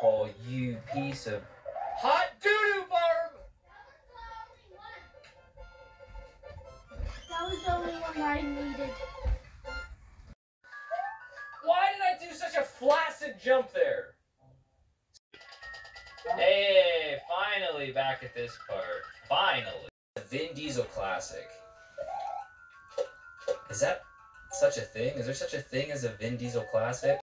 Oh, you piece of hot doo-doo, Barb! That was the only one I needed. Why did I do such a flaccid jump there? Hey, finally back at this part. Finally. The Vin Diesel classic. Is that such a thing? Is there such a thing as a Vin Diesel classic?